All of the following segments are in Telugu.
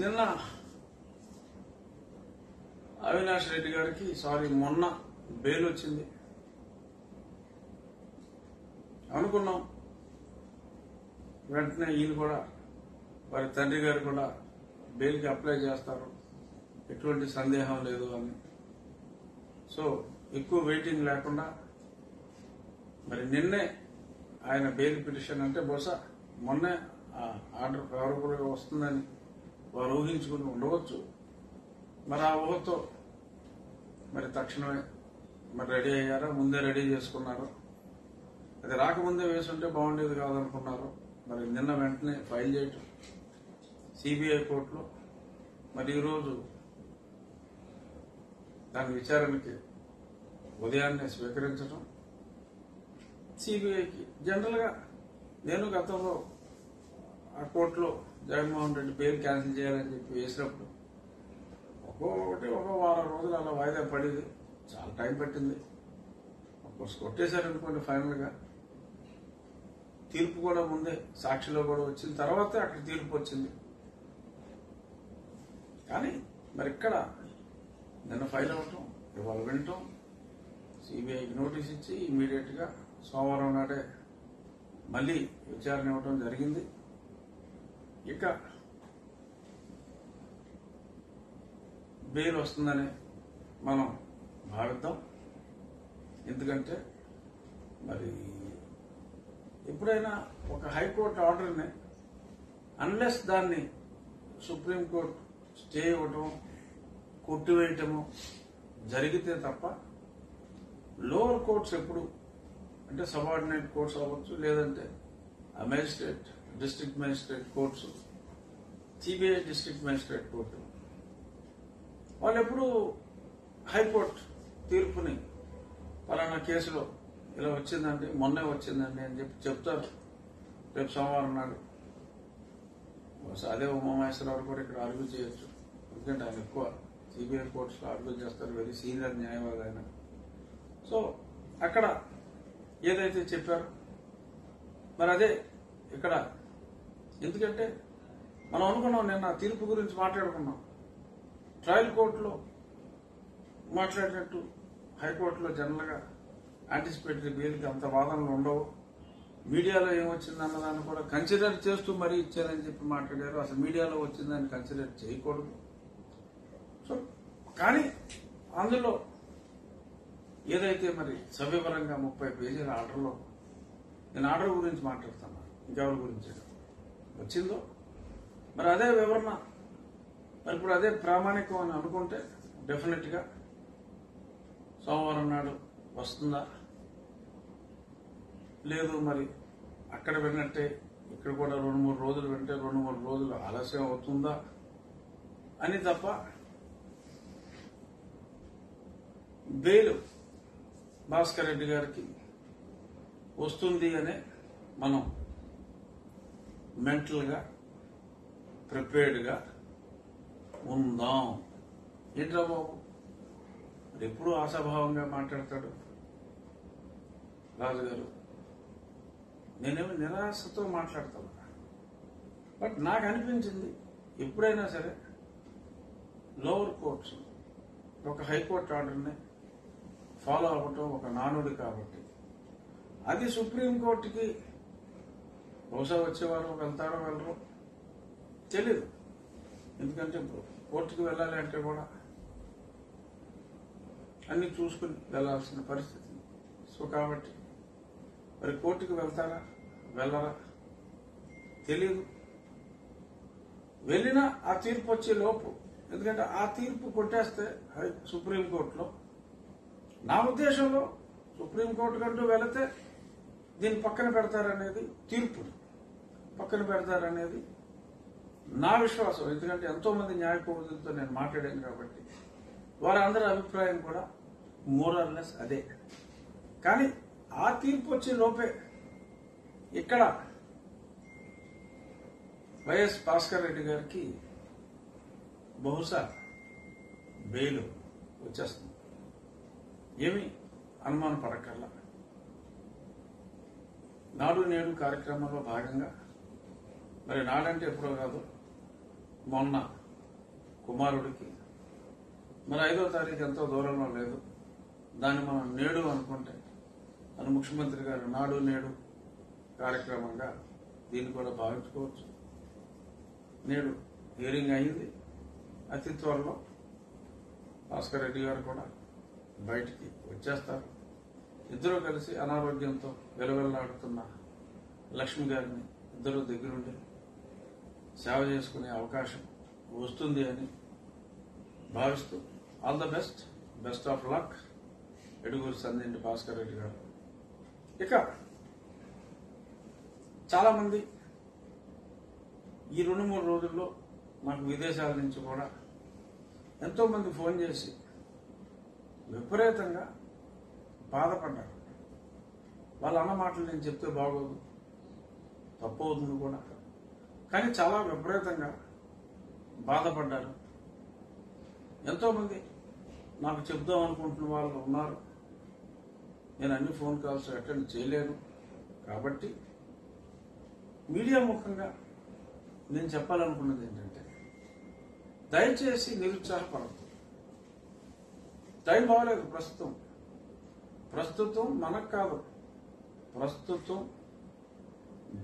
నిన్న అవినాష్ రెడ్డి గారికి సారీ మొన్న బెయిల్ వచ్చింది. అనుకున్నాం. వెంటనే ఈయన కూడా వారి తండ్రి గారు కూడా బెయిల్కి అప్లై చేస్తారు. ఎటువంటి సందేహం లేదు అని. సో ఎక్కువ వెయిటింగ్ లేకుండా మరి నిన్నే ఆయన బెయిల్ పిటిషన్ అంటే బహుశా మొన్నే ఆ ఆర్డర్ ఫేవరబుల్గా వస్తుందని వారు ఊహించుకుని ఉండవచ్చు. మరి ఆ ఊహతో మరి తక్షణమే మరి రెడీ అయ్యారా? ముందే రెడీ చేసుకున్నారు? అది రాకముందే వేసుంటే బాగుండేది కాదనుకున్నారు? మరి నిన్న వెంటనే ఫైల్ చేయటం. సిబిఐ కోర్టులో మరి ఈరోజు దాని విచారణకి ఉదయాన్నే స్వీకరించడం సిబిఐకి జనరల్గా నేను గతంలో ఆ కోర్టులో జగన్మోహన్ రెడ్డి పేరు క్యాన్సిల్ చేయాలని చెప్పి వేసినప్పుడు ఒక్కొక్కటి ఒక వారం రోజులు అలా వాయిదా పడింది. చాలా టైం పట్టింది. కోర్స్ కొట్టేశారనుకోండి ఫైనల్గా. తీర్పు కూడా ముందే సాక్షిలో కూడా వచ్చిన తర్వాత అక్కడ తీర్పు వచ్చింది. కానీ మరి ఇక్కడ నిన్న ఫైల్ అవటం ఇవాళ వినటం సిబిఐకి నోటీస్ ఇచ్చి ఇమీడియట్గా సోమవారం నాటే మళ్ళీ విచారణ ఇవ్వటం జరిగింది. ఇక బెయిల్ వస్తుందని మనం భావిద్దాం. ఎందుకంటే మరి ఎప్పుడైనా ఒక హైకోర్టు ఆర్డర్ని అన్లెస్ దాన్ని సుప్రీంకోర్టు స్టే ఇవ్వటం కొట్టివేయటము జరిగితే తప్ప లోవర్ కోర్ట్స్ ఎప్పుడు అంటే సబార్డినేట్ కోర్ట్స్ అవ్వచ్చు లేదంటే ఆ magistrate district magistrate courts CBI district magistrate court వాళ్ళు ఎప్పుడు హైకోర్టు తీర్పుని పలానా కేసులో ఇలా వచ్చిందండి మొన్నే వచ్చిందండి అని చెప్పి చెప్తారు. రేపు సోమవారం నాడు. అదే ఉమామహేశ్వరరావు కూడా ఇక్కడ ఆర్గ్యూ చేయొచ్చు. ఎందుకంటే ఆయన ఎక్కువ సిబిఐ కోర్ట్స్లో ఆర్గ్యూ చేస్తారు వెరీ సీనియర్ న్యాయవాది ఆయన. సో అక్కడ ఏదైతే చెప్పారో మరి అదే ఇక్కడ ఎందుకంటే మనం అనుకున్నాం నిన్న తీర్పు గురించి మాట్లాడుకున్నాం. ట్రయల్ కోర్టులో మాట్లాడినట్టు హైకోర్టులో జనరల్గా యాంటిసిపేటరీ బెయిల్కి అంత వాదనలు ఉండవు. మీడియాలో ఏమొచ్చిందన్న దాన్ని కూడా కన్సిడర్ చేస్తూ మరీ ఇచ్చారని చెప్పి మాట్లాడారు. అసలు మీడియాలో వచ్చిందని కన్సిడర్ చేయకూడదు. సో కానీ అందులో ఏదైతే మరి సవ్యపరంగా ముప్పై పేజీల ఆర్డర్లో నేను ఆర్డర్ గురించి మాట్లాడుతున్నాను ఇంకెవరి గురించి వచ్చిందో? మరి అదే వివరణ. మరి ఇప్పుడు అదే ప్రామాణికం అని అనుకుంటే డెఫినెట్గా సోమవారం నాడు వస్తుందా? లేదు మరి అక్కడ విన్నట్టే ఇక్కడ కూడా రెండు మూడు రోజులు వింటే రెండు మూడు రోజులు ఆలస్యం అవుతుందా? అని తప్ప బెయిల్ భాస్కర్ రెడ్డి గారికి వస్తుంది అనే మనం మెంటల్గా ప్రిపేర్డ్గా ఉందాం. ఏంట్రా బాబు? ఎప్పుడూ ఎప్పుడు ఆశాభావంగా మాట్లాడతాడు? రాజుగారు నేనేమో నిరాశతో మాట్లాడతాను. బట్ నాకు అనిపించింది ఎప్పుడైనా సరే లోవర్ కోర్ట్స్ ఒక హైకోర్టు ఆర్డర్ని ఫాలో అవ్వటం ఒక నానుడి కాబట్టి. అది సుప్రీంకోర్టుకి బహుశా వచ్చేవారు వెళ్తారో వెళ్ళరు తెలీదు. ఎందుకంటే కోర్టుకు వెళ్ళాలి అంటే కూడా అన్ని చూసుకుని వెళ్ళాల్సిన పరిస్థితి. సో కాబట్టి మరి కోర్టుకు వెళ్తారా? వెళ్ళరా? తెలియదు వెళ్ళినా ఆ తీర్పు వచ్చే లోపు. ఎందుకంటే ఆ తీర్పు కొట్టేస్తే హై- సుప్రీంకోర్టులో నా ఉద్దేశంలో సుప్రీంకోర్టు కంటూ వెళితే దీన్ని పక్కన పెడతారనేది తీర్పు పక్కన పెడతారనేది నా విశ్వాసం. ఎందుకంటే ఎంతో మంది న్యాయకోవిదులతో నేను మాట్లాడాను కాబట్టి వారందరి అభిప్రాయం కూడా మోరల్లెస్ అదే. కానీ ఆ తీర్పు వచ్చే లోపే ఇక్కడ వైఎస్ భాస్కర్ రెడ్డి గారికి బహుశా బెయిల్ వచ్చేస్తుంది. ఏమి అనుమాన పడక్కర్లా నాడు నేడు కార్యక్రమంలో భాగంగా మరి నాడంటే ఎప్పుడో కాదు. మొన్న కుమారుడికి. మరి ఐదో తారీఖు ఎంతో దూరంలో లేదు. దాన్ని మనం నేడు అనుకుంటే మన ముఖ్యమంత్రి గారు నాడు నేడు కార్యక్రమంగా దీన్ని కూడా భావించుకోవచ్చు. నేడు హియరింగ్ అయింది. అతి త్వరలో భాస్కర్ రెడ్డి గారు కూడా బయటికి వచ్చేస్తారు. ఇద్దరూ కలిసి అనారోగ్యంతో వెలువెల్లాడుతున్న లక్ష్మి గారిని ఇద్దరు దగ్గరుండి సేవ చేసుకునే అవకాశం వస్తుంది అని భావిస్తూ all the best best of luck. ఎడుగురు Sandinti Bhaskar Reddy గారు. ఇక చాలా మంది ఈ రెండు మూడు రోజుల్లో మాకు విదేశాల నుంచి కూడా ఎంతో మంది ఫోన్ చేసి విపరీతంగా బాధపడ్డారు. వాళ్ళ అన్న మాటలు నేను చెప్తే బాగోదు తప్పవుతుంది కూడా. కానీ చాలా విపరీతంగా బాధపడ్డారు. ఎంతో మంది నాకు చెప్దాం అనుకుంటున్న వాళ్ళు ఉన్నారు. నేను అన్ని ఫోన్ కాల్స్ అటెండ్ చేయలేను. కాబట్టి మీడియా ముఖంగా నేను చెప్పాలనుకున్నది ఏంటంటే దయచేసి నిరుత్సాహపడద్దు టైం బాగలేదు ప్రస్తుతం. ప్రస్తుతం మనకు కాదు. ప్రస్తుతం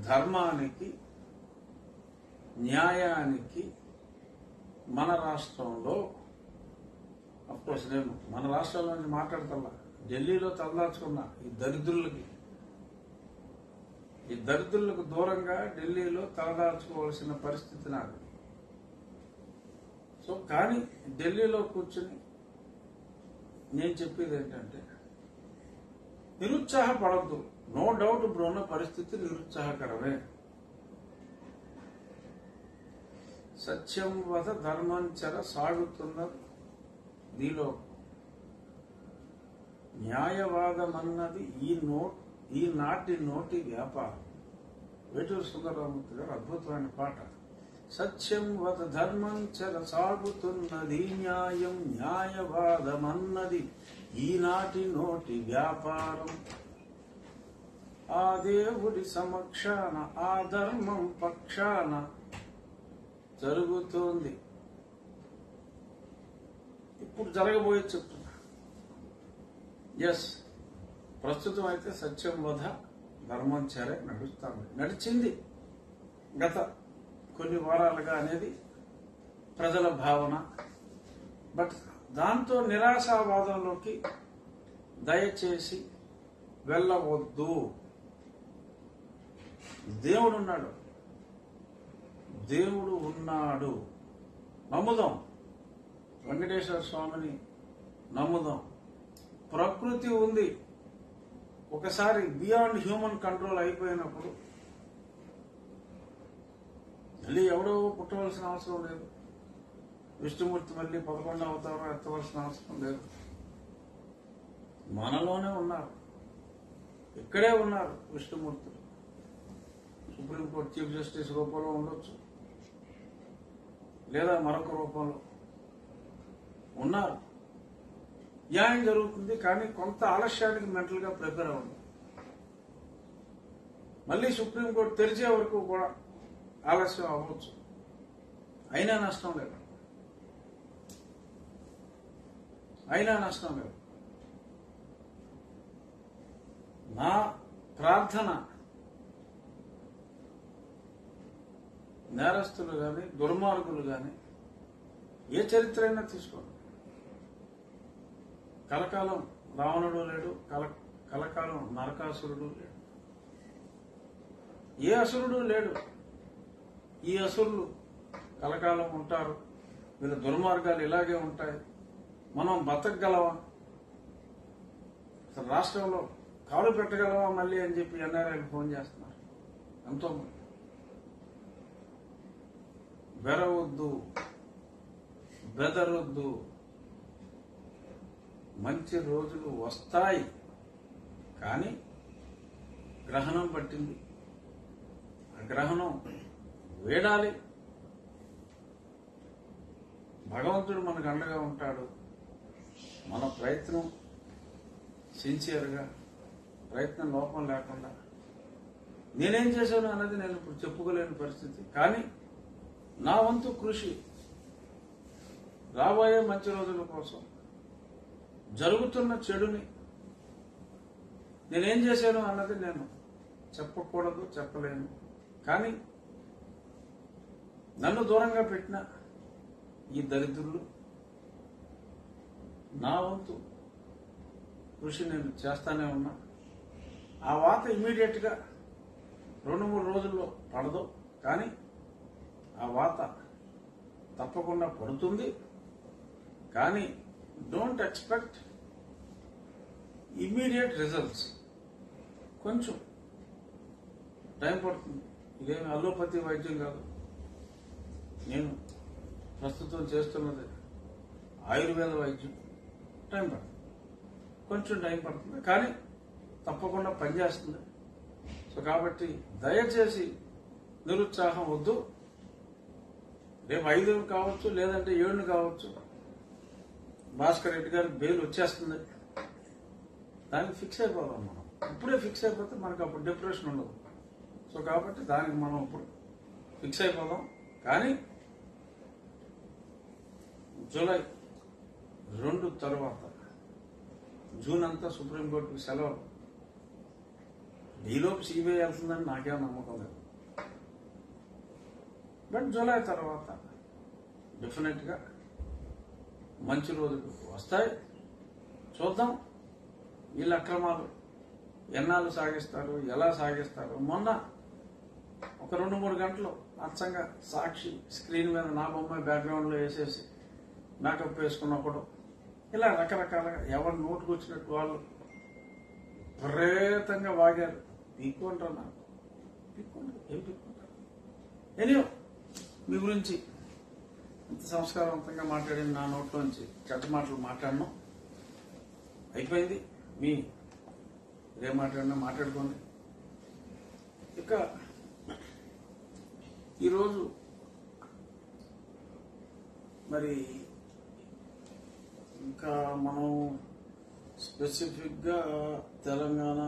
ధర్మానికి న్యాయానికి మన రాష్ట్రంలో అఫ్కోర్స్ నేను మన రాష్ట్రంలో మాట్లాడతల్లా ఢిల్లీలో తలదాచుకున్న ఈ దరిద్రులకి. ఈ దరిద్రులకు దూరంగా ఢిల్లీలో తలదాచుకోవాల్సిన పరిస్థితి నాకు సో కానీ ఢిల్లీలో కూర్చుని నేను చెప్పేది ఏంటంటే నిరుత్సాహపడద్దు. నో డౌట్ ఇప్పుడున్న పరిస్థితి నిరుత్సాహకరమే. సత్యం వద ధర్మంచర సాగుతున్నారు దీలో న్యాయవాదం న్యాయవాదమన్నది ఈ నో ఈనాటి నోటి వ్యాపారం. వేటూరు సుందరరామూర్తి గారు అద్భుతమైన పాట. సత్యం వద ధర్మం చర సాగుతున్నది న్యాయం న్యాయవాదమన్నది ఈనాటి నోటి వ్యాపారం. ఆ దేవుడి సమక్షాన ఆ ధర్మం పక్షాన జరుగుతోంది. ఇప్పుడు జరగబోయే చెప్తున్నా. ఎస్ ప్రస్తుతం అయితే సత్యం వధ ధర్మం చేరే నడుస్తాను నడిచింది. గత కొన్ని వారాలుగా అనేది ప్రజల భావన. బట్ దాంతో నిరాశావాదంలోకి దయచేసి వెళ్ళవద్దు. దేవుడున్నాడు. దేవుడు ఉన్నాడు. నమ్ముదాం. వెంకటేశ్వర స్వామిని నమ్ముదాం. ప్రకృతి ఉంది. ఒకసారి బియాండ్ హ్యూమన్ కంట్రోల్ అయిపోయినప్పుడు మళ్ళీ ఎవడో పుట్టవలసిన అవసరం లేదు. విష్ణుమూర్తి మళ్ళీ పదకొండు అవతారం ఎత్తవలసిన అవసరం లేదు. మనలోనే ఉన్నారు. ఇక్కడే ఉన్నారు విష్ణుమూర్తులు. సుప్రీంకోర్టు చీఫ్ జస్టిస్ రూపంలో ఉండొచ్చు. లేదా మరొక రూపంలో ఉన్నారు. న్యాయం జరుగుతుంది కానీ కొంత ఆలస్యానికి మెంటల్గా ప్రిపేర్ అవ్వండి. మళ్ళీ సుప్రీంకోర్టు తెరిచే వరకు కూడా ఆలస్యం అవ్వచ్చు. అయినా నష్టం లేదు. అయినా నష్టం లేదు. నా ప్రార్థన నేరస్తులు గాని దుర్మార్గులు గాని ఏ చరిత్ర అయినా తీసుకోండి. కలకాలం రావణుడు లేడు కల కలకాలం నరకాసురుడు లేడు. ఏ అసురుడు లేడు. ఈ అసురులు కలకాలం ఉంటారు. వీళ్ళ దుర్మార్గాలు ఇలాగే ఉంటాయి. మనం బతకగలవా అసలు రాష్ట్రంలో కాలు పెట్టగలవా మళ్ళీ అని చెప్పి ఎన్ఆర్ఐకి ఫోన్ చేస్తున్నారు. ఎంతో మంది బెరవద్దు బెదరొద్దు. మంచి రోజులు వస్తాయి కానీ గ్రహణం పట్టింది. ఆ గ్రహణం వేడాలి. భగవంతుడు మనకు అండగా ఉంటాడు. మన ప్రయత్నం సిన్సియర్గా ప్రయత్నం లోపం లేకుండా. నేనేం చేశాను అన్నది నేను ఇప్పుడు చెప్పుకోలేని పరిస్థితి. కానీ నా వంతు కృషి. రాబోయే మంచి రోజుల కోసం జరుగుతున్న చెడుని నేనేం చేశాను అన్నది నేను చెప్పకూడదు చెప్పలేను. కానీ నన్ను దూరంగా పెట్టిన ఈ దరిద్రులు నా వంతు కృషి నేను చేస్తానే ఉన్నా. ఆ వాత ఇమీడియట్గా రెండు మూడు రోజుల్లో పడదు. కానీ ఆ వాత తప్పకుండా పడుతుంది. కానీ డోంట్ ఎక్స్పెక్ట్ ఇమ్మీడియట్ రిజల్ట్స్ కొంచెం టైం పడుతుంది. ఇదేమి అలోపతి వైద్యం కాదు. నేను ప్రస్తుతం చేస్తున్నది ఆయుర్వేద వైద్యం. టైం పడుతుంది. కొంచెం టైం పడుతుంది. కానీ తప్పకుండా పనిచేస్తుంది. సో కాబట్టి దయచేసి నిరుత్సాహం వద్దు. రేపు ఐదు కావచ్చు లేదంటే ఏడు కావచ్చు భాస్కర్ రెడ్డి గారి బెయిల్ వచ్చేస్తుంది. దానికి ఫిక్స్ అయిపోదాం మనం. ఇప్పుడే ఫిక్స్ అయిపోతే మనకు అప్పుడు డిప్రెషన్ ఉండదు. సో కాబట్టి దానికి మనం ఇప్పుడు ఫిక్స్ అయిపోదాం. కానీ జూలై రెండు తర్వాత జూన్ అంతా సుప్రీంకోర్టుకి సెలవు. ఈలోపు సిబిఐ వెళ్తుందని నాకేం నమ్మకం లేదు. బట్ జూలై తర్వాత. డెఫినెట్గా మంచి రోజులు వస్తాయి. చూద్దాం. వీళ్ళ అక్రమాలు ఎన్నాళ్ళు సాగిస్తారు ఎలా సాగిస్తారు? మొన్న ఒక రెండు మూడు గంటలు అచ్చంగా సాక్షి స్క్రీన్ మీద నా బొమ్మ బ్యాక్గ్రౌండ్లో వేసేసి మేకప్ వేసుకున్నప్పుడు ఇలా రకరకాలుగా ఎవరు నోటుకు వచ్చినట్టు వాళ్ళు ప్రేతంగా వాగారు. పీక్కుంటారు నాకు. పీక్కుంటారు ఏం పీక్కుంటారు ఎనియో మీ గురించి ఇంత సంస్కారవంతంగా మాట్లాడిన నా నోట్లోంచి చెడ్డ మాటలు మాట్లాడను. అయిపోయింది. మీ ఇదే మాట్లాడినా మాట్లాడుకోండి. ఇక ఈరోజు మరి ఇంకా మనం స్పెసిఫిక్గా తెలంగాణ